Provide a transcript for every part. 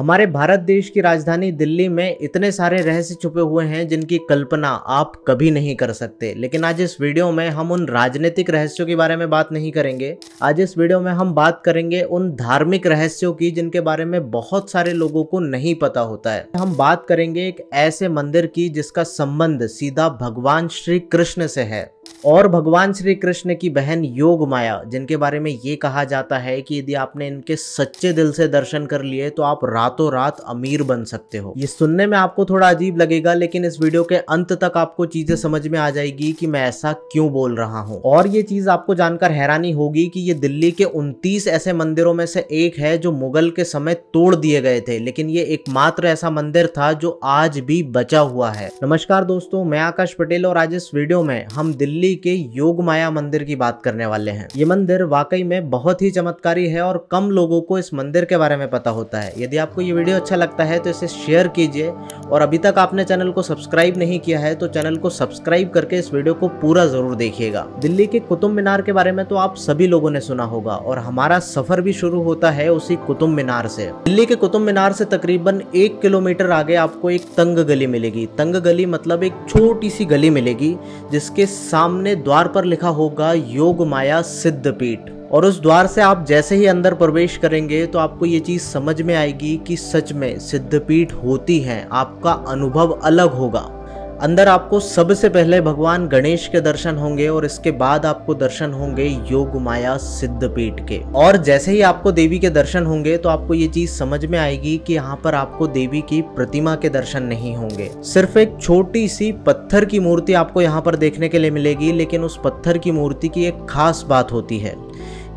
हमारे भारत देश की राजधानी दिल्ली में इतने सारे रहस्य छुपे हुए हैं जिनकी कल्पना आप कभी नहीं कर सकते। लेकिन आज इस वीडियो में हम उन राजनीतिक रहस्यों के बारे में बात नहीं करेंगे। आज इस वीडियो में हम बात करेंगे उन धार्मिक रहस्यों की जिनके बारे में बहुत सारे लोगों को नहीं पता होता है। हम बात करेंगे एक ऐसे मंदिर की जिसका संबंध सीधा भगवान श्री कृष्ण से है। और भगवान श्री कृष्ण की बहन योग माया, जिनके बारे में ये कहा जाता है कि यदि आपने इनके सच्चे दिल से दर्शन कर लिए तो आप रातों रात अमीर बन सकते हो। ये सुनने में आपको थोड़ा अजीब लगेगा, लेकिन इस वीडियो के अंत तक आपको चीज़ें समझ में आ जाएगी कि मैं ऐसा क्यों बोल रहा हूँ। और ये चीज़ आपको जानकर हैरानी होगी कि ये दिल्ली के उनतीस ऐसे मंदिरों में से एक है जो मुगल के समय तोड़ दिए गए थे, लेकिन ये एकमात्र ऐसा मंदिर था जो आज भी बचा हुआ है। नमस्कार दोस्तों, मैं आकाश पटेल और आज इस वीडियो में हम दिल्ली दिल्ली के योग माया मंदिर की बात करने वाले हैं। ये मंदिर वाकई में बहुत ही चमत्कारी है और कम लोगों को इस मंदिर के बारे में पता होता है। यदि आपको ये वीडियो अच्छा लगता है तो इसे शेयर कीजिए और अभी तक आपने चैनल को सब्सक्राइब नहीं किया है तो चैनल को सब्सक्राइब करके इस वीडियो को पूरा ज़रूर देखिएगा। दिल्ली के कुतुब मीनार के बारे में तो आप सभी लोगों ने सुना होगा और हमारा सफ़र भी शुरू होता है उसी कुतुब मीनार से। दिल्ली के कुतुब मीनार से तकरीबन एक किलोमीटर आगे आपको एक तंग गली मिलेगी। तंग गली मतलब एक छोटी सी गली मिलेगी जिसके सामने सामने द्वार पर लिखा होगा, योग माया सिद्धपीठ। और उस द्वार से आप जैसे ही अंदर प्रवेश करेंगे तो आपको ये चीज़ समझ में आएगी कि सच में सिद्धपीठ होती है, आपका अनुभव अलग होगा। अंदर आपको सबसे पहले भगवान गणेश के दर्शन होंगे और इसके बाद आपको दर्शन होंगे योग माया सिद्धपीठ के। और जैसे ही आपको देवी के दर्शन होंगे तो आपको ये चीज़ समझ में आएगी कि यहाँ पर आपको देवी की प्रतिमा के दर्शन नहीं होंगे। सिर्फ़ एक छोटी सी पत्थर की मूर्ति आपको यहाँ पर देखने के लिए मिलेगी, लेकिन उस पत्थर की मूर्ति की एक खास बात होती है।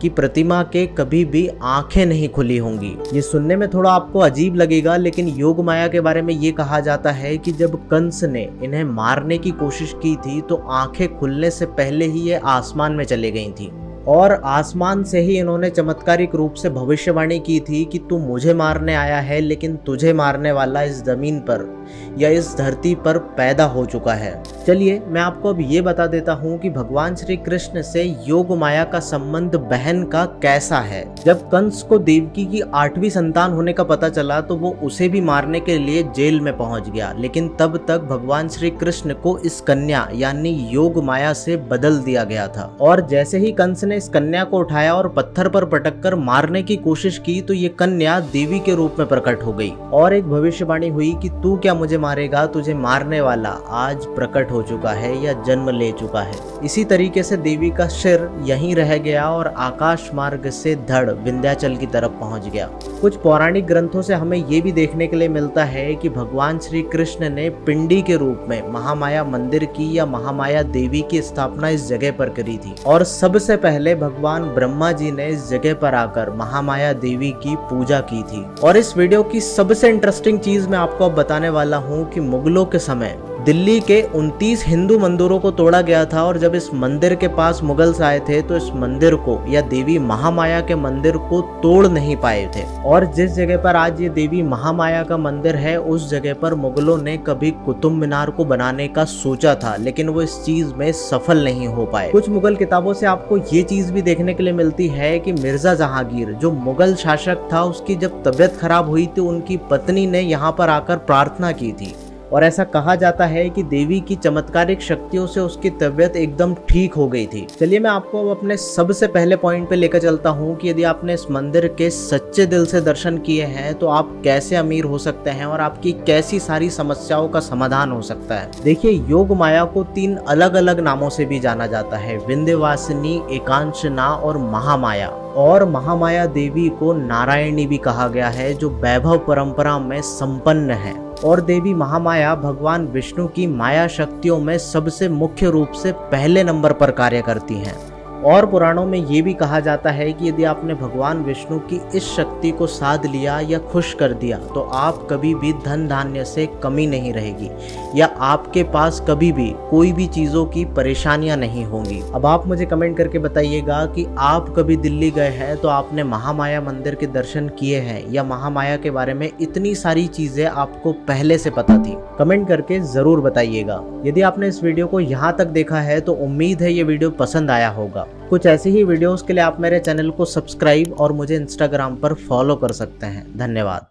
कि प्रतिमा के कभी भी आँखें नहीं खुली होंगी। ये सुनने में थोड़ा आपको अजीब लगेगा, लेकिन योग माया के बारे में ये कहा जाता है कि जब कंस ने इन्हें मारने की कोशिश की थी तो आँखें खुलने से पहले ही ये आसमान में चले गई थी। और आसमान से ही इन्होंने चमत्कारिक रूप से भविष्यवाणी की थी कि तू मुझे मारने आया है, लेकिन तुझे मारने वाला इस ज़मीन पर या इस धरती पर पैदा हो चुका है। चलिए, मैं आपको अब ये बता देता हूँ कि भगवान श्री कृष्ण से योग माया का संबंध बहन का कैसा है। जब कंस को देवकी की आठवीं संतान होने का पता चला तो वो उसे भी मारने के लिए जेल में पहुँच गया। लेकिन तब तक भगवान श्री कृष्ण को इस कन्या, यानी योग माया से बदल दिया गया था। और जैसे ही कंस ने इस कन्या को उठाया और पत्थर पर पटक कर मारने की कोशिश की तो ये कन्या देवी के रूप में प्रकट हो गई। और एक भविष्यवाणी हुई कि तू क्या मुझे मारेगा, तुझे मारने वाला आज प्रकट हो चुका है या जन्म ले चुका है। इसी तरीके से देवी का सिर यहीं रह गया और आकाश मार्ग से धड़ विंध्याचल की तरफ़ पहुँच गया। कुछ पौराणिक ग्रंथों से हमें ये भी देखने के लिए मिलता है कि भगवान श्री कृष्ण ने पिंडी के रूप में महामाया मंदिर की या महामाया देवी की स्थापना इस जगह पर करी थी। और सबसे पहले भगवान ब्रह्मा जी ने इस जगह पर आकर महामाया देवी की पूजा की थी। और इस वीडियो की सबसे इंटरेस्टिंग चीज़ मैं आपको अब बताने वाला हूँ कि मुगलों के समय दिल्ली के 29 हिंदू मंदिरों को तोड़ा गया था और जब इस मंदिर के पास मुगल्स आए थे तो इस मंदिर को या देवी महामाया के मंदिर को तोड़ नहीं पाए थे। और जिस जगह पर आज ये देवी महामाया का मंदिर है, उस जगह पर मुगलों ने कभी कुतुब मीनार को बनाने का सोचा था, लेकिन वो इस चीज़ में सफल नहीं हो पाए। कुछ मुगल किताबों से आपको ये चीज़ भी देखने के लिए मिलती है कि मिर्ज़ा जहांगीर, जो मुगल शासक था, उसकी जब तबियत खराब हुई तो उनकी पत्नी ने यहाँ पर आकर प्रार्थना की थी। और ऐसा कहा जाता है कि देवी की चमत्कारिक शक्तियों से उसकी तबियत एकदम ठीक हो गई थी। चलिए मैं आपको अब अपने सबसे पहले पॉइंट पे लेकर चलता हूँ कि यदि आपने इस मंदिर के सच्चे दिल से दर्शन किए हैं तो आप कैसे अमीर हो सकते हैं और आपकी कैसी सारी समस्याओं का समाधान हो सकता है? देखिए, योग माया को तीन अलग अलग नामों से भी जाना जाता है। विंध्यवासिनी, एकांशना और महामाया। और महामाया देवी को नारायणी भी कहा गया है, जो वैभव परंपरा में संपन्न है। और देवी महामाया भगवान विष्णु की माया शक्तियों में सबसे मुख्य रूप से पहले नंबर पर कार्य करती हैं। और पुराणों में ये भी कहा जाता है कि यदि आपने भगवान विष्णु की इस शक्ति को साध लिया या खुश कर दिया तो आप कभी भी धन धान्य से कमी नहीं रहेगी, या आपके पास कभी भी कोई भी चीज़ों की परेशानियाँ नहीं होंगी। अब आप मुझे कमेंट करके बताइएगा कि आप कभी दिल्ली गए हैं तो आपने महामाया मंदिर के दर्शन किए हैं, या महामाया के बारे में इतनी सारी चीज़ें आपको पहले से पता थी। कमेंट करके ज़रूर बताइएगा। यदि आपने इस वीडियो को यहाँ तक देखा है तो उम्मीद है ये वीडियो पसंद आया होगा। कुछ ऐसी ही वीडियोस के लिए आप मेरे चैनल को सब्सक्राइब और मुझे इंस्टाग्राम पर फॉलो कर सकते हैं। धन्यवाद।